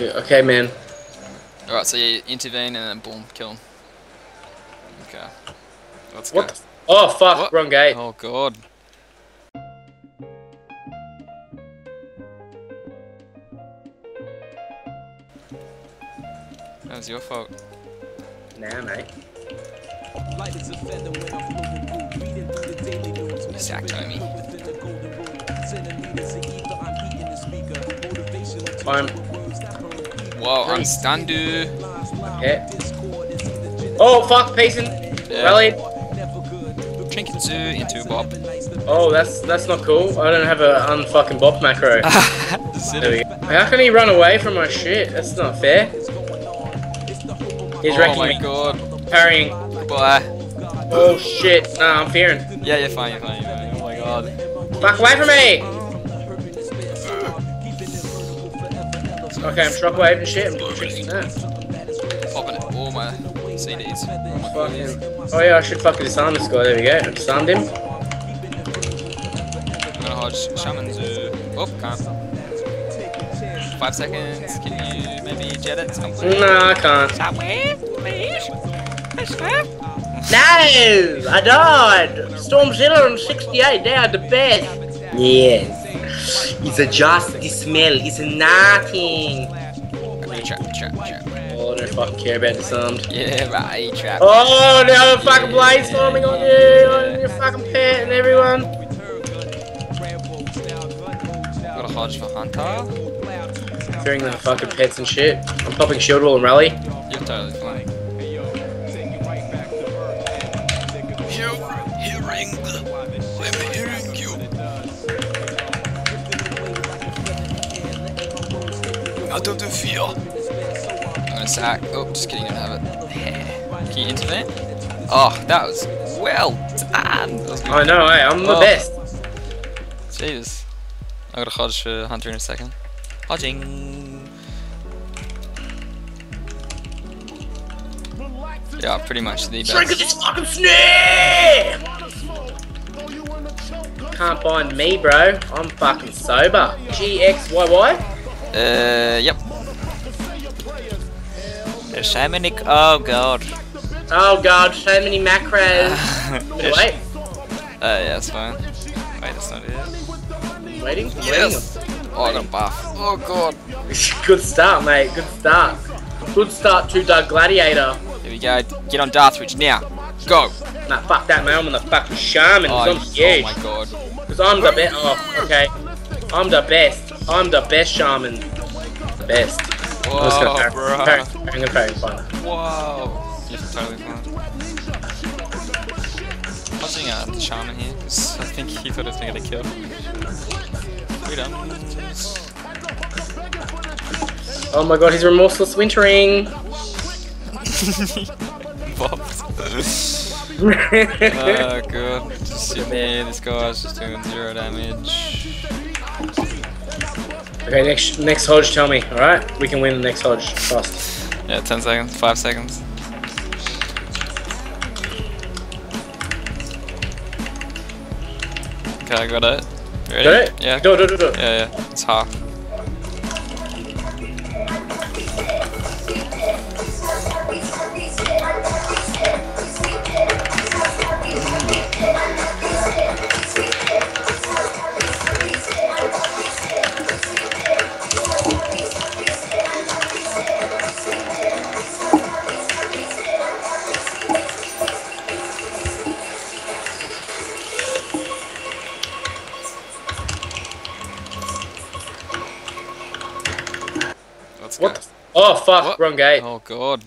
Okay, man. Alright, so you intervene and then boom, kill him. Okay. Let's What? go. The oh fuck! What? Wrong gate. Oh god. That was your fault. Nah, mate. Sacked homie. I'm. Whoa, I'm stunned. dude. Yeah. Oh fuck! Payson. Yeah. Rallied. Trinketsu into bop. Oh, that's that's not cool. I don't have a unfucking bop macro. There we go. How can he run away from my shit? That's not fair. He's oh wrecking my me. god. Parrying. Goodbye. Oh shit. Nah, I'm fearing. Yeah, you're fine, you're fine, you're fine. Oh my god. Fuck away from me! Okay, I'm shockwave and shit. I'm tricking that. Popping it. All my CDs. All my. Fucking. Oh yeah, I should fucking disarm this guy. There we go. I disarmed him. I'm gonna hold Shaman Zoo. Oh, can't. Five seconds. Can you maybe jet it? Something? No, I can't. Somewhere, please. No! I died! Stormzilla and 68, they are the best! Yes. It's a just the smell, it's nothing. Trap, trap, trap. Oh, I don't fucking care about disarmed. Yeah, right, trap. Oh, now the fucking bladestorming on you, on your fucking pet and everyone. Got a HoJ for Hunter. Fearing the fucking pets and shit. I'm popping shield wall and rally. You're totally fine. Hearing, I'm hearing you. Out of the fear. I'm gonna sack. Oh, just kidding, I don't have it. Can you intervene? Oh, that was well done. That was good. I know, eh? I'm the Oh. best. Jesus. I got a HoJ for Hunter in a second. HoJing. Yeah, pretty much the Drink of this fucking snare! Can't find me, bro. I'm fucking sober. GXYY? Uh, yep. There's shamanic. Oh god. Oh god, so many macros. Wait, Uh, yeah, it's fine. Wait, that's not it. waiting? Yes. Oh, I got buff. Oh god. Good start, mate. Good start. Good start to the gladiator. Here we go. Get on Darthridge now. Go. Nah, fuck that, man. I'm on the fucking shaman. Oh, oh my god. Because I'm the best. Oh, okay. I'm the best. I'm the best shaman. The best. I'm just gonna Whoa, bro. I'm gonna parry. Fine. Whoa. You're totally fine. Watching uh, the shaman here, 'cause I think he thought it was gonna get kill. Freedom. Oh my god, he's remorseless wintering. Bopped. oh god. Just sit there, this guy's just doing zero damage. Okay, next next HoJ, tell me. Alright? We can win the next HoJ. Fast. Yeah, 10 seconds, 5 seconds. Okay, I got it. Ready? Got it? Yeah. Do it, do it, do it. Yeah, yeah. It's half. Let's What go. the? Oh fuck, What? wrong gate. Oh god.